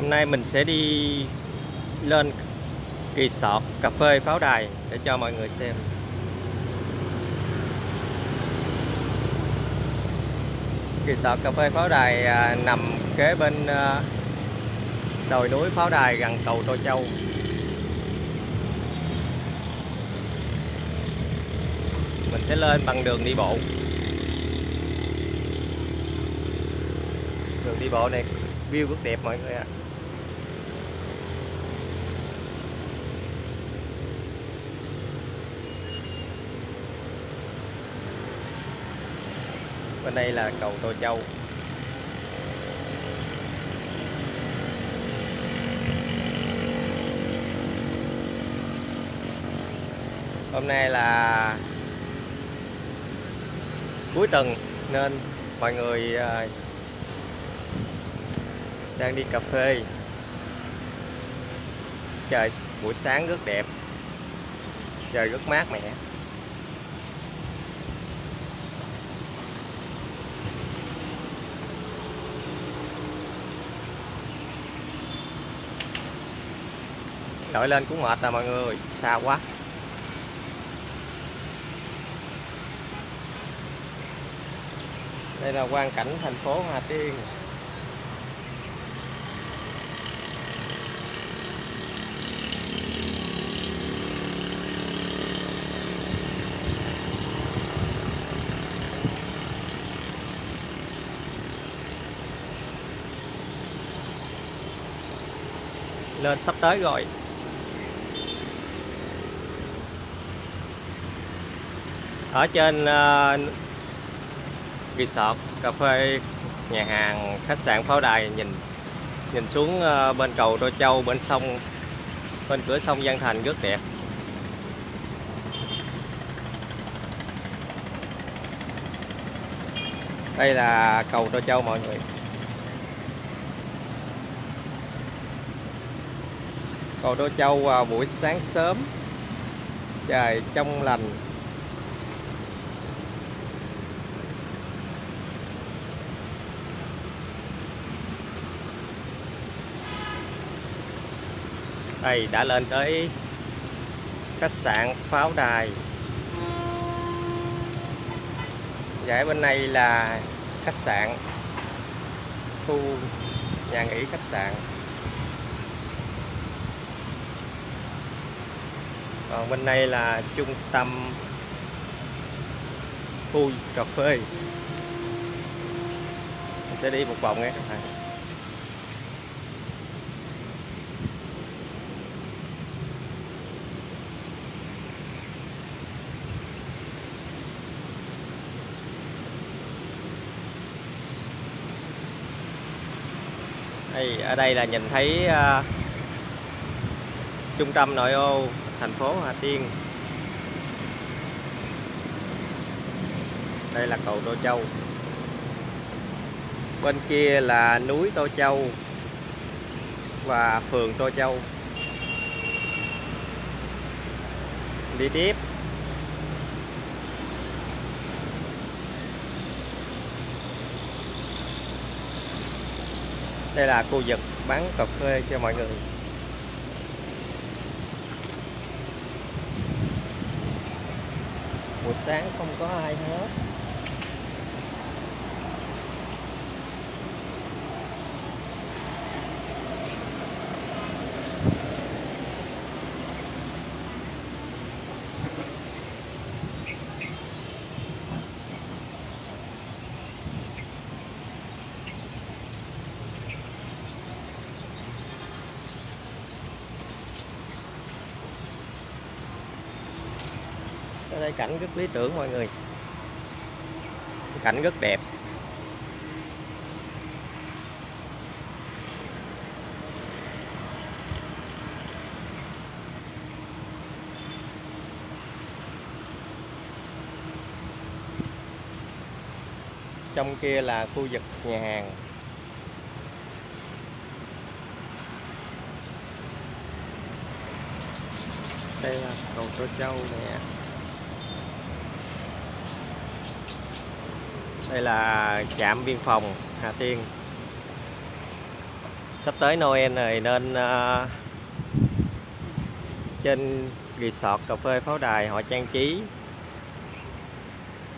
Hôm nay mình sẽ đi lên kỳ sọt cà phê pháo đài để cho mọi người xem. kỳ sọt cà phê pháo đài à, nằm kế bên à, đồi núi pháo đài gần cầu Tô Châu. Mình sẽ lên bằng đường đi bộ. Đường đi bộ này view rất đẹp mọi người ạ. Bên đây là cầu Tô Châu. Hôm nay là cuối tuần nên mọi người ờ, đang đi cà phê. Trời, buổi sáng rất đẹp. Trời rất mát mẻ. Đội lên cũng mệt rồi mọi người, xa quá. Đây là quang cảnh thành phố Hà Tiên. Lên sắp tới rồi. Ở trên uh, resort cà phê nhà hàng khách sạn pháo đài nhìn nhìn xuống uh, bên cầu đôi Châu bên sông bên cửa sông Giang Thành rất đẹp. Đây là cầu đôi Châu mọi người. Cầu Đô Châu vào buổi sáng sớm. Trời trong lành. Đây đã lên tới khách sạn pháo đài. Giải bên này là khách sạn, khu nhà nghỉ khách sạn. Còn bên đây là trung tâm khu cà phê. Mình sẽ đi một vòng nghe. Các bạn đây, ở đây là nhìn thấy uh, trung tâm nội ô thành phố Hà Tiên. Đây là cầu Tô Châu. Bên kia là núi Tô Châu và phường Tô Châu. Đi tiếp. Đây là khu vực bán cà phê cho mọi người. Buổi sáng không có ai hết. Ở đây cảnh rất lý tưởng mọi người. Cảnh rất đẹp. Trong kia là khu vực nhà hàng. Đây là cầu Tô Châu nè. Đây là trạm biên phòng Hà Tiên. Sắp tới Noel này nên uh, trên resort cà phê pháo đài họ trang trí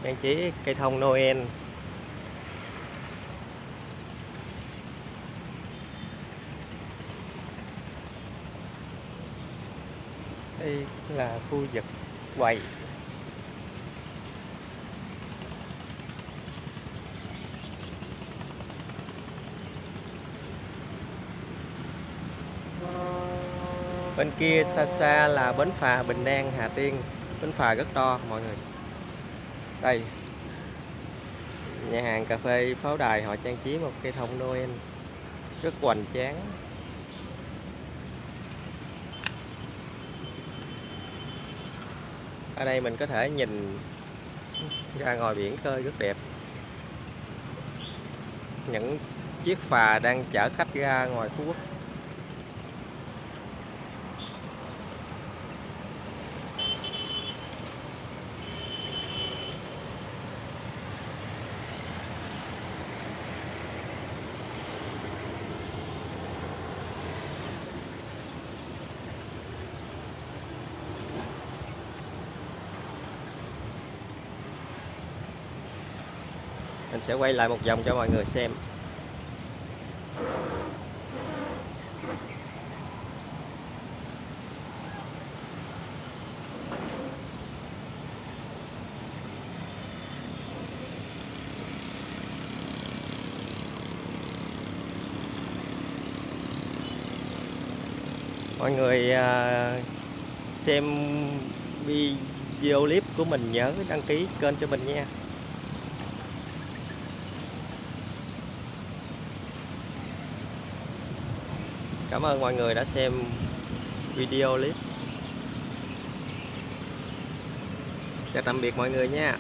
trang trí cây thông Noel. Đây là khu vực quầy. Bên kia xa xa là bến phà, Bình An, Hà Tiên. Bến phà rất to, mọi người. Đây. Nhà hàng cà phê pháo đài họ trang trí, một cây thông Noel. Rất hoành tráng. Ở đây mình có thể nhìn ra ngoài biển khơi rất đẹp. Những chiếc phà đang chở khách ra ngoài Phú Quốc. Mình sẽ quay lại một vòng cho mọi người xem. Mọi người à, xem video clip của mình nhớ đăng ký kênh cho mình nha. Cảm ơn mọi người đã xem video clip. Chào tạm biệt mọi người nha.